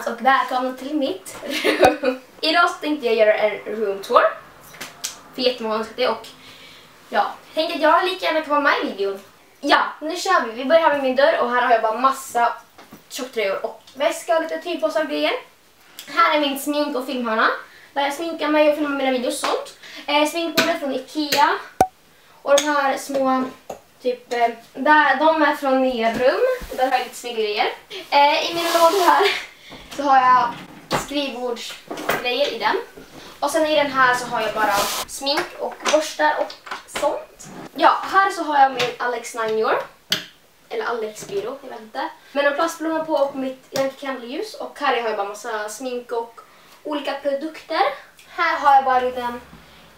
allesammans och välkomna till mitt rum. Idag så tänkte jag göra en room tour. För jättemånga önskat det och ja, jag tänkte att jag lika gärna kan vara med i videon. Ja, nu kör vi. Vi börjar här med min dörr och här har jag bara massa tjocktröjor och väska och lite tygpåsar och grejer. Här är min smink och filmhörna. Där jag sminkar mig och filmar mina videos och sånt. Eh, sminkbordet från Ikea. Och de här små Typ, eh, där, de är från nya rum. Där har jag lite snygga grejer. Eh, I min låda här så har jag skrivbordsgrejer i den. Och sen i den här så har jag bara smink och borstar och sånt. Ja, här så har jag min Alex 9. Eller Alex byrå, jag vet inte. Med en plastblomma på och mitt Yankee Candle-ljus. Och här har jag bara massa smink och olika produkter. Här har jag bara en liten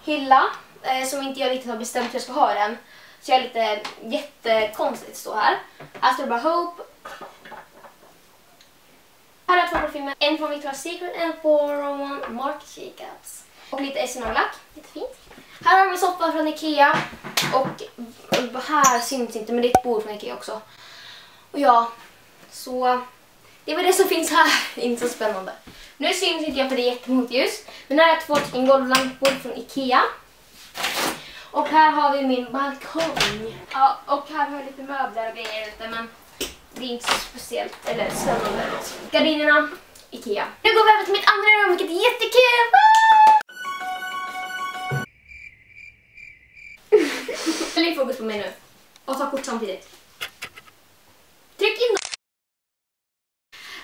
hylla eh, som inte jag riktigt har bestämt hur jag ska ha den. Så jag är lite jättekonstigt stå här. Här står det bara Hope. Här. En från Victoria's Secret, en från Mark Jacobs. Och lite Essilor-lack. Lite fint. Här har vi soffa från Ikea. Och här syns inte, men det är ett bord från Ikea också. Och ja, så det var det som finns här. inte så spännande. Nu syns inte jag för det är jättemotljus. Men här har jag två stycken golvlampor från Ikea. Och här har vi min balkong. Ja, och här har jag lite möbler och grejer ute, men det är inte så speciellt eller spännande. Gardinerna, Ikea. Nu går vi över till mitt andra rum, vilket är jättekul! Lägg fokus på mig nu. Och ta kort samtidigt. Tryck in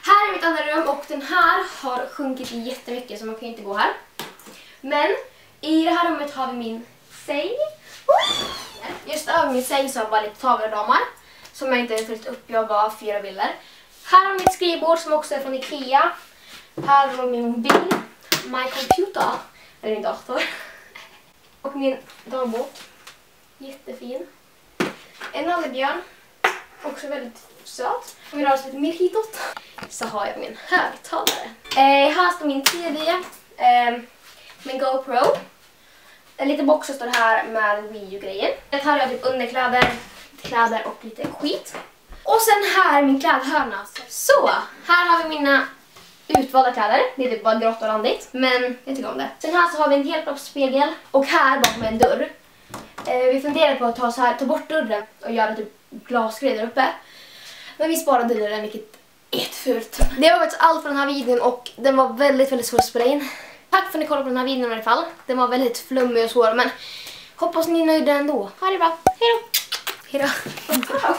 Här är mitt andra rum och den här har sjunkit jättemycket så man kan inte gå här. Men i det här rummet har vi min säng. Just över min säng så har jag bara lite tavleramar som jag inte har fyllt upp. Jag har bara fyra bilder. Här har mitt skrivbord som också är från Ikea. Här har min mobil, my computer, eller min dator. Och min dagbok. Jättefin. En nallebjörn. Också väldigt söt. Om vi rör oss lite mer hitåt så har jag min högtalare. Eh, här står min TV. Eh, min GoPro. En liten box står här med Wii U-grejer. Här har jag typ underkläder, kläder och lite skit. Och sen här är min klädhörna. Så, här har vi mina utvalda kläder. Det är typ bara grått och randigt, men jag tycker om det. Sen här så har vi en helkroppsspegel och här bakom en dörr. Eh, vi funderade på att ta, så här, ta bort dörren och göra typ glasgrej där uppe. Men vi sparade dörren vilket är fult. Det var faktiskt allt för den här videon och den var väldigt, väldigt svår att spela in. Tack för att ni kollade på den här videon i alla fall. Den var väldigt flummig och svår men hoppas ni är nöjda ändå. Ha det bra. Hejdå! Hejdå!